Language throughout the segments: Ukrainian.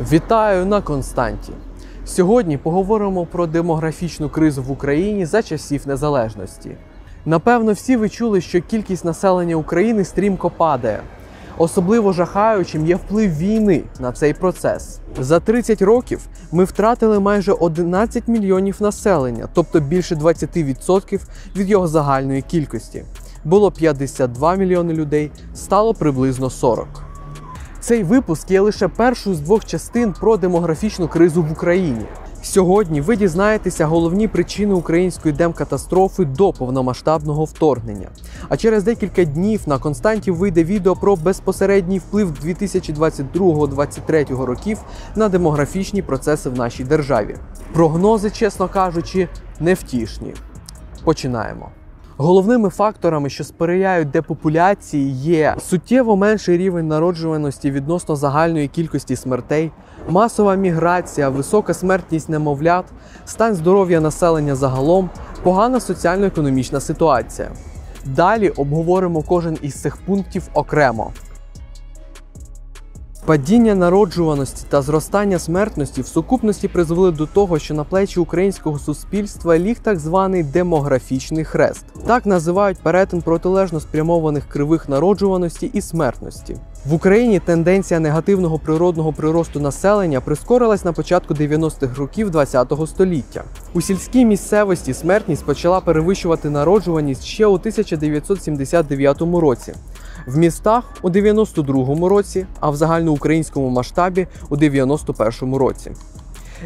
Вітаю на Константі. Сьогодні поговоримо про демографічну кризу в Україні за часів незалежності. Напевно, всі ви чули, що кількість населення України стрімко падає. Особливо жахаючим є вплив війни на цей процес. За 30 років ми втратили майже 11 мільйонів населення, тобто більше 20% від його загальної кількості. Було 52 мільйони людей, стало приблизно 40. Цей випуск є лише першою з двох частин про демографічну кризу в Україні. Сьогодні ви дізнаєтеся головні причини української демкатастрофи до повномасштабного вторгнення. А через декілька днів на Константі вийде відео про безпосередній вплив 2022-2023 років на демографічні процеси в нашій державі. Прогнози, чесно кажучи, невтішні. Починаємо. Головними факторами, що сприяють депопуляції, є суттєво менший рівень народжуваності відносно загальної кількості смертей, масова міграція, висока смертність немовлят, стан здоров'я населення загалом, погана соціально-економічна ситуація. Далі обговоримо кожен із цих пунктів окремо. Падіння народжуваності та зростання смертності в сукупності призвели до того, що на плечі українського суспільства ліг так званий демографічний хрест. Так називають перетин протилежно спрямованих кривих народжуваності і смертності. В Україні тенденція негативного природного приросту населення прискорилась на початку 90-х років ХХ століття. У сільській місцевості смертність почала перевищувати народжуваність ще у 1979 році. В містах у 92-му році, а в загальноукраїнському масштабі у 91-му році.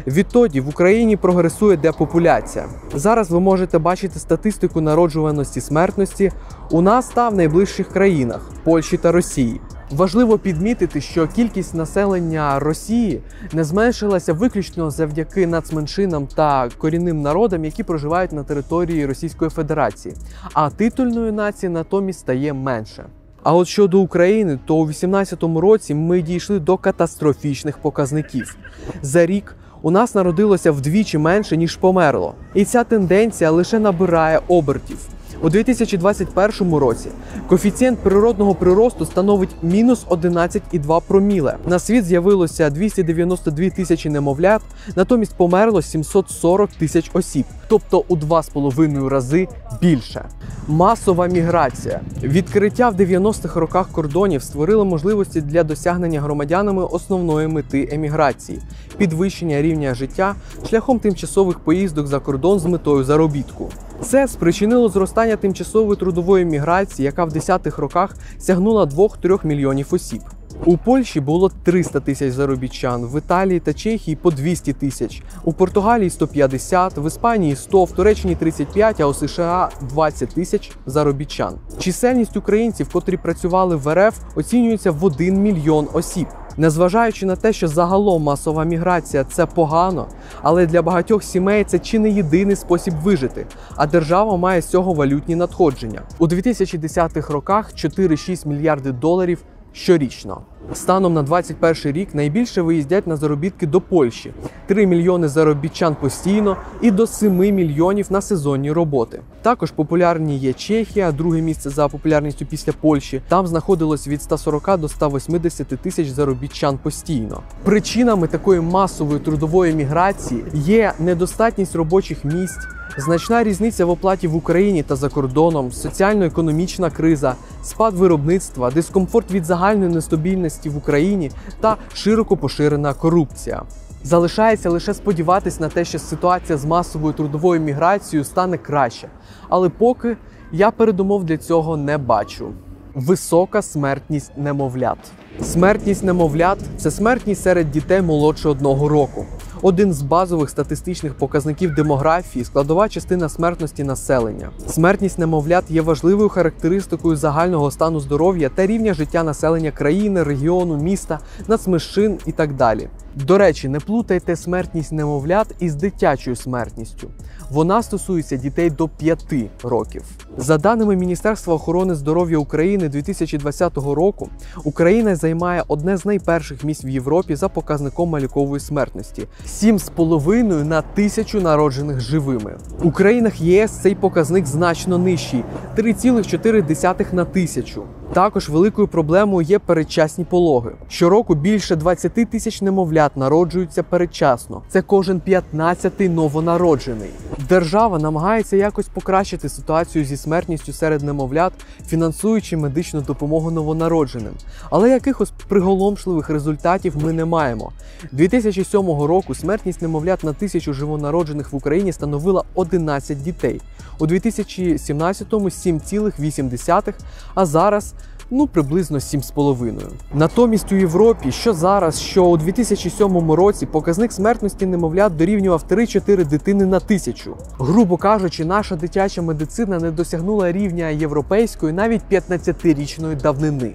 Відтоді в Україні прогресує депопуляція. Зараз ви можете бачити статистику народжуваності смертності у нас та в найближчих країнах Польщі та Росії. Важливо підмітити, що кількість населення Росії не зменшилася виключно завдяки нацменшинам та корінним народам, які проживають на території Російської Федерації, а титульної нації натомість стає менше. А от щодо України, то у 2018 році ми дійшли до катастрофічних показників. За рік у нас народилося вдвічі менше ніж померло, і ця тенденція лише набирає обертів. У 2021 році коефіцієнт природного приросту становить мінус 11,2 проміле. На світ з'явилося 292 тисячі немовлят, натомість померло 740 тисяч осіб, тобто у 2,5 рази більше. Масова міграція. Відкриття в 90-х роках кордонів створило можливості для досягнення громадянами основної мети еміграції підвищення рівня життя шляхом тимчасових поїздок за кордон з метою заробітку. Це спричинило зростання тимчасової трудової міграції, яка в 10-х роках сягнула 2-3 мільйонів осіб. У Польщі було 300 тисяч заробітчан, в Італії та Чехії по 200 тисяч, у Португалії 150, в Іспанії 100, в Туреччині 35, а у США 20 тисяч заробітчан. Чисельність українців, котрі працювали в РФ, оцінюється в 1 мільйон осіб. Незважаючи на те, що загалом масова міграція це погано, але для багатьох сімей це чи не єдиний спосіб вижити, а держава має з цього валютні надходження. У 2010-х роках 4-6 мільярди доларів щорічно. Станом на 21 рік найбільше виїздять на заробітки до Польщі 3 мільйони заробітчан постійно і до 7 мільйонів на сезонні роботи. Також популярні є Чехія, друге місце за популярністю після Польщі. Там знаходилось від 140 до 180 тисяч заробітчан постійно. Причинами такої масової трудової міграції є недостатність робочих місць. Значна різниця в оплаті в Україні та за кордоном, соціально-економічна криза, спад виробництва, дискомфорт від загальної нестабільності в Україні та широко поширена корупція. Залишається лише сподіватись на те, що ситуація з масовою трудовою міграцією стане краще, але поки я передумов для цього не бачу. Висока смертність немовлят. Смертність немовлят це смертність серед дітей молодше одного року. Один з базових статистичних показників демографії складова частина смертності населення. Смертність немовлят є важливою характеристикою загального стану здоров'я та рівня життя населення країни, регіону, міста, нацменшин і так далі. До речі, не плутайте смертність немовлят із дитячою смертністю. Вона стосується дітей до 5 років. За даними Міністерства охорони здоров'я України 2020 року, Україна займає одне з найперших місць в Європі за показником малюкової смертності 7,5 на тисячу народжених живими. У країнах ЄС цей показник значно нижчий 3,4 на тисячу. Також великою проблемою є передчасні пологи. Щороку більше 20 тисяч немовлят народжуються передчасно. Це кожен 15-й новонароджений. Держава намагається якось покращити ситуацію зі смертністю серед немовлят, фінансуючи медичну допомогу новонародженим. Але якихось приголомшливих результатів ми не маємо. 2007 року смертність немовлят на тисячу живонароджених в Україні становила 11 дітей. У 2017-му 7,8, а зараз ну приблизно 7,5. Натомість у Європі, що зараз, що у 2007 році показник смертності немовлят дорівнював 3-4 дитини на тисячу. Грубо кажучи, наша дитяча медицина не досягнула рівня європейської навіть 15-річної давнини.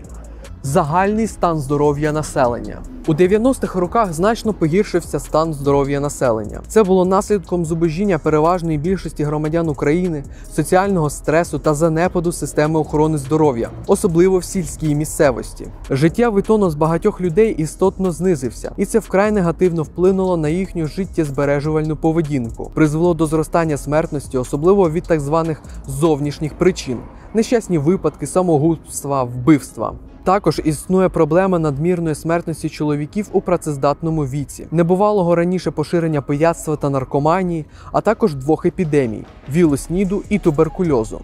Загальний стан здоров'я населення у 90-х роках значно погіршився стан здоров'я населення. Це було наслідком зубожіння переважної більшості громадян України, соціального стресу та занепаду системи охорони здоров'я, особливо в сільській місцевості. Життєвий тонус багатьох людей істотно знизився, і це вкрай негативно вплинуло на їхню життєзбережувальну поведінку, призвело до зростання смертності, особливо від так званих зовнішніх причин, нещасні випадки, самогубства, вбивства. Також існує проблема надмірної смертності чоловіків у працездатному віці, небувалого раніше поширення пияцтва та наркоманії, а також двох епідемій вілосніду і туберкульозу.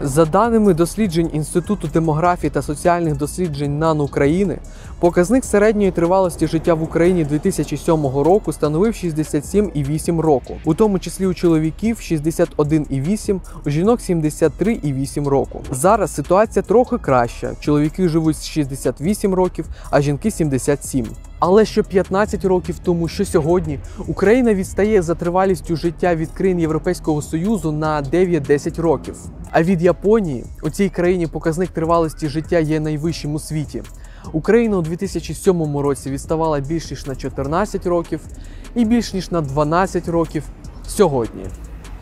За даними досліджень Інституту демографії та соціальних досліджень НАН України, показник середньої тривалості життя в Україні 2007 року становив 67,8 року, у тому числі у чоловіків 61,8, у жінок 73,8 року. Зараз ситуація трохи краща. Чоловіки живуть з 68 років, а жінки 77. Але що 15 років тому, що сьогодні Україна відстає за тривалістю життя від країн Європейського Союзу на 9-10 років. А від Японії у цій країні показник тривалості життя є найвищим у світі. Україна у 2007 році відставала більш ніж на 14 років і більш ніж на 12 років сьогодні.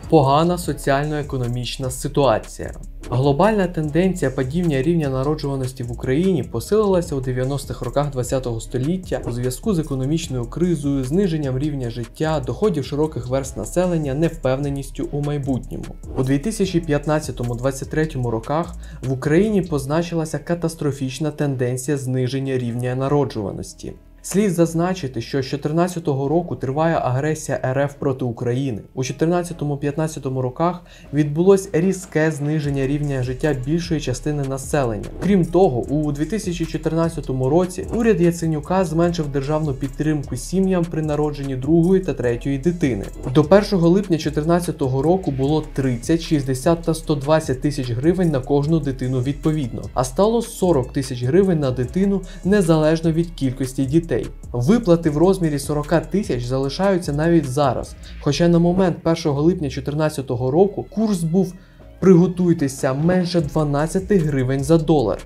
Погана соціально-економічна ситуація. Глобальна тенденція падіння рівня народжуваності в Україні посилилася у 90-х роках ХХ століття у зв'язку з економічною кризою, зниженням рівня життя, доходів широких верст населення, невпевненістю у майбутньому. У 2015-2023 роках в Україні позначилася катастрофічна тенденція зниження рівня народжуваності. Слід зазначити, що з 2014 року триває агресія РФ проти України. У 2014-2015 роках відбулось різке зниження рівня життя більшої частини населення. Крім того, у 2014 році уряд Яценюка зменшив державну підтримку сім'ям при народженні другої та третьої дитини. До 1 липня 2014 року було 30, 60 та 120 тисяч гривень на кожну дитину відповідно, а стало 40 тисяч гривень на дитину незалежно від кількості дітей дітей. Виплати в розмірі 40 тисяч залишаються навіть зараз. Хоча на момент 1 липня 2014 року курс був приготуйтеся менше 12 гривень за долар,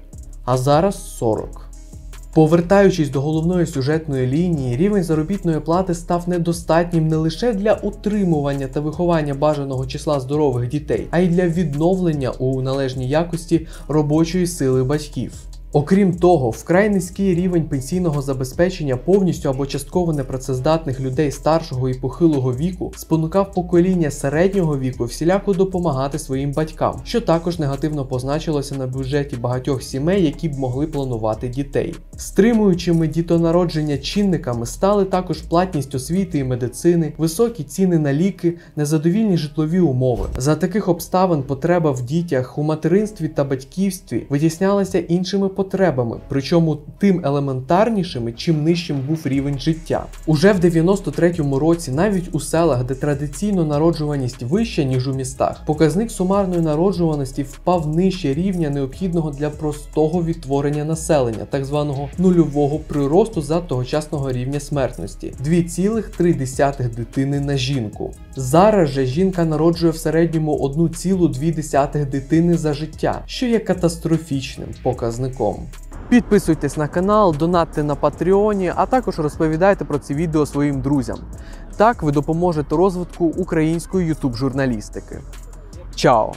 а зараз 40. Повертаючись до головної сюжетної лінії, рівень заробітної плати став недостатнім не лише для утримування та виховання бажаного числа здорових дітей, а й для відновлення у належній якості робочої сили батьків. Окрім того, вкрай низький рівень пенсійного забезпечення повністю або частково непрацездатних людей старшого і похилого віку спонукав покоління середнього віку всіляко допомагати своїм батькам, що також негативно позначилося на бюджеті багатьох сімей, які б могли планувати дітей. Стримуючими дітонародження чинниками стали також платність освіти і медицини, високі ціни на ліки, незадовільні житлові умови. За таких обставин потреба в дітях у материнстві та батьківстві витіснялася іншими потребами, причому тим елементарнішими, чим нижчим був рівень життя. Уже в 93-му році, навіть у селах, де традиційно народжуваність вища, ніж у містах, показник сумарної народжуваності впав нижче рівня необхідного для простого відтворення населення, так званого нульового приросту за тогочасного рівня смертності 2,3 дитини на жінку. Зараз же жінка народжує в середньому 1,2 дитини за життя, що є катастрофічним показником. Підписуйтесь на канал, донатьте на Патреоні, а також розповідайте про ці відео своїм друзям. Так ви допоможете розвитку української ютуб журналістики. Чао!